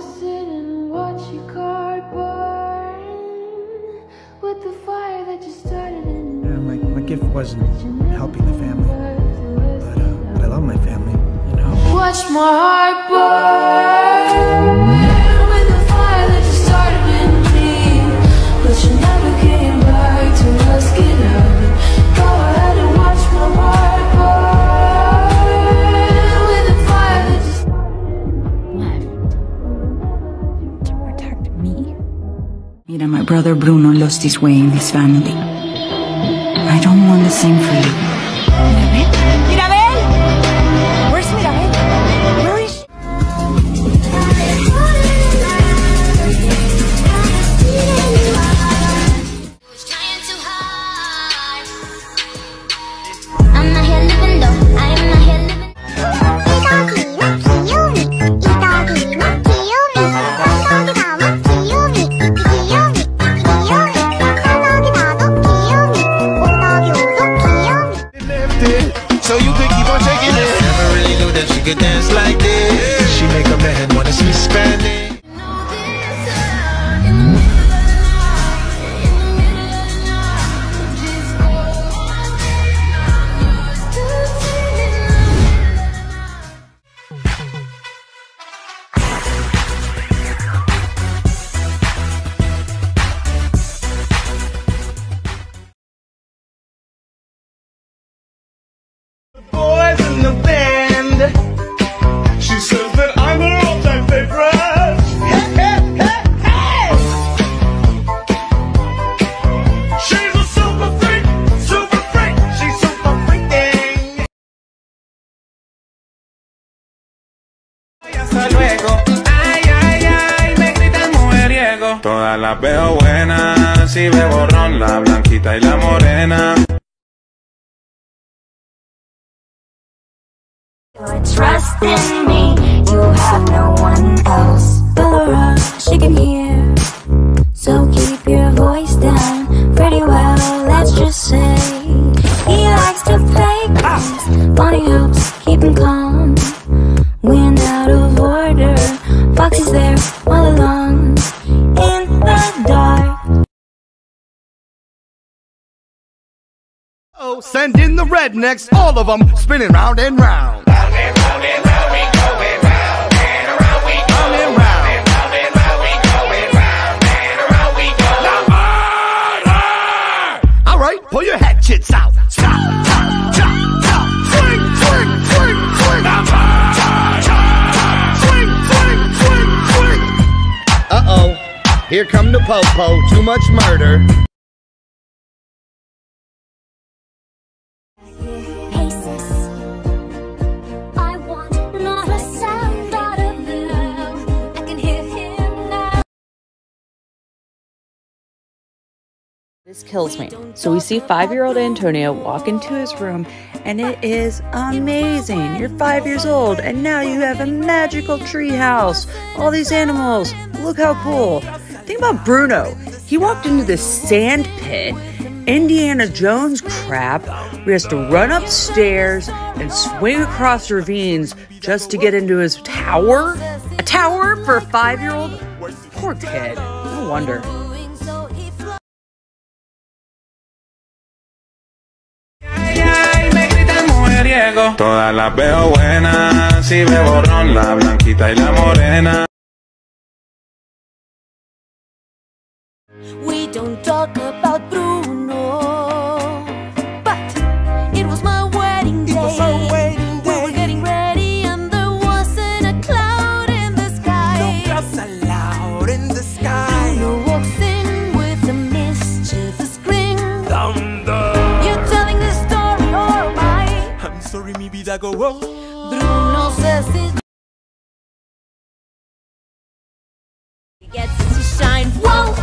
I'll sit and watch your car burn with the fire that you started in. Yeah, my, my gift wasn't helping the family, but, uh, but I love my family, you know? Watch my heart burn lost his way in this family. I don't want the same for you. Hasta luego. Ay, ay, ay, me gritan mujeriego. Todas las veo buenas. Si veo borrón, la blanquita y la morena. Trust in me, you have no one else. Oh, send in the rednecks, all of them spinning round and round. Round and round and round we pull your hatchets out. Chop, chop, chop, chop. Swing, swing, swing, swing. Chop, swing, swing, swing, swing. Uh-oh, here come the po-po. Too much murder. This kills me. So we see five year old Antonio walk into his room, and it is amazing. You're five years old, and now you have a magical tree house. All these animals. Look how cool. Think about Bruno. He walked into this sand pit, Indiana Jones crap, where he has to run upstairs and swing across ravines just to get into his tower. A tower for a five year old? Poor kid. No wonder. Todas las veo buenas. Si veo borrón, la blanquita y la morena. Go on. Bruno says He gets to shine. Whoa!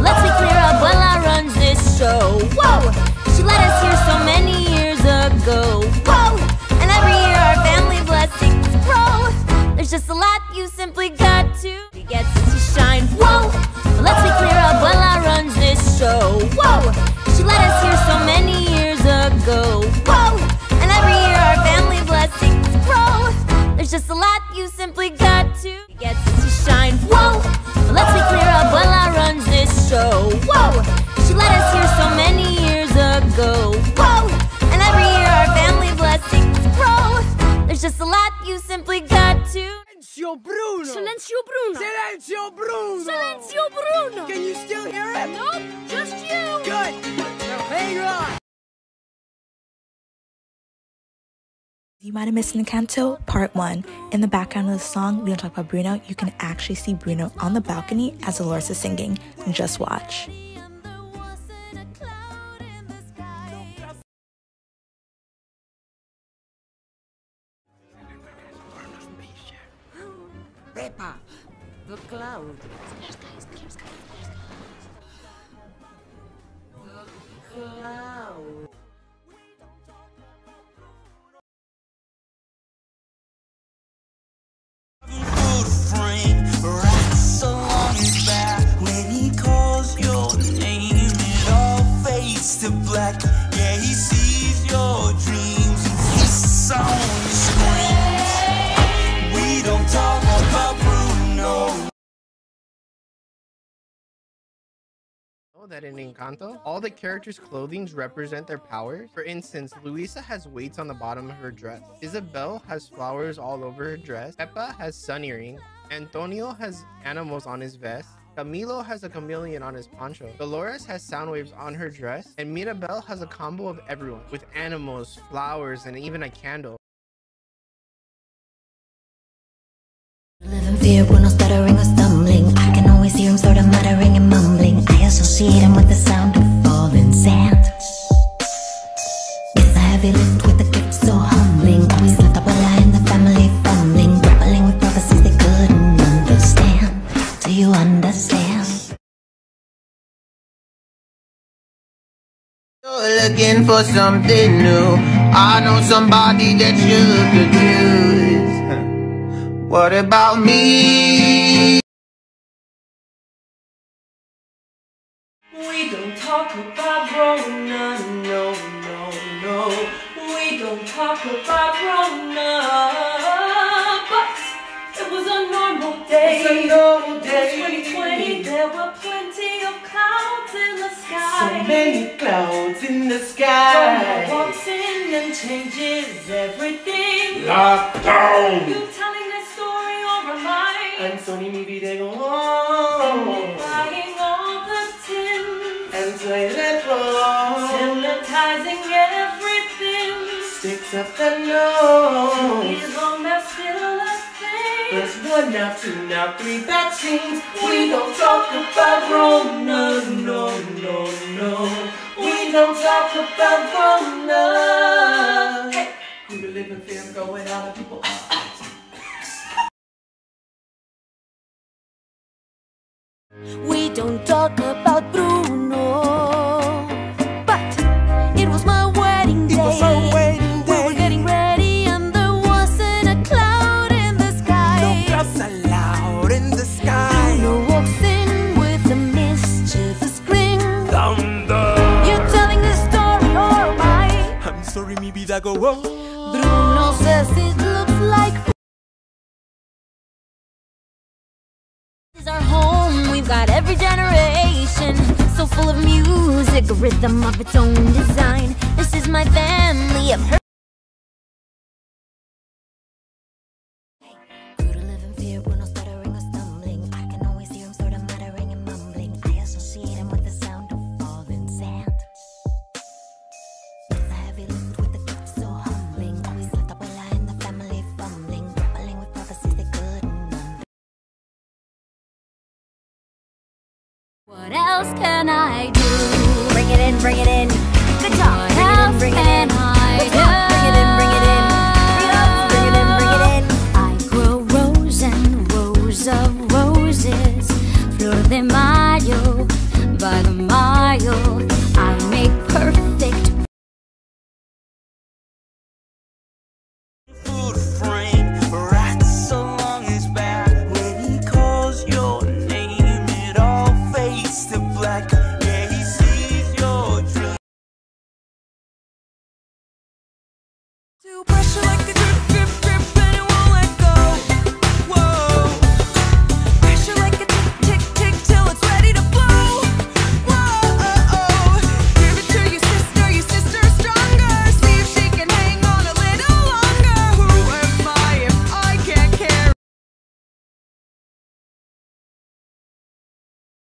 Let's be clear, Abuela runs this show. Whoa! She let us here so many years ago. Whoa! And every year our family blessings grow. There's just a lot you simply got to. He gets to shine. Whoa! Let's be clear, Abuela runs this show. Whoa! She let us shine. Whoa! Let's be clear, Abuela runs this show. Whoa! She led us here so many years ago. Whoa! And every year our family blessings grow. There's just a lot you simply got to. Silenzio Bruno! Silenzio Bruno! Silenzio Bruno! Silenzio Bruno! Can you still hear it? Nope! You might have missed Encanto Part 1. In the background of the song, We Don't Talk About Bruno, you can actually see Bruno on the balcony as Dolores is singing. Just watch. Yeah he sees your dreams and his song screams we don't talk about Bruno oh, that in Encanto, all the characters' clothings represent their powers. For instance, Luisa has weights on the bottom of her dress. Isabel has flowers all over her dress. Pepa has sun earrings. Antonio has animals on his vest. Camilo has a chameleon on his poncho. Dolores has sound waves on her dress. And Mirabel has a combo of everyone with animals, flowers, and even a candle. Looking for something new. I know somebody that you could use. What about me? We don't talk about Rona, no, no, no. We don't talk about Rona, but it was a normal day. It's a normal day. It was 2020, there were sky. So many clouds in the sky. Rona walks in and changes everything. Lockdown. You telling this story or am I? And Sony maybe they go home. Buying all the tins. And toilet roll. Sanitizing everything. Sticks up the nose. Is all that still a thing? First one, now two, now three vaccines. We don't talk about Rona, no, no, no. We don't talk about Rona. Hey, the living fear going out of people? We don't talk about go wrong. Bruno says it looks like. This is our home. We've got every generation, so full of music, a rhythm of its own design. This is my family. I've heard. I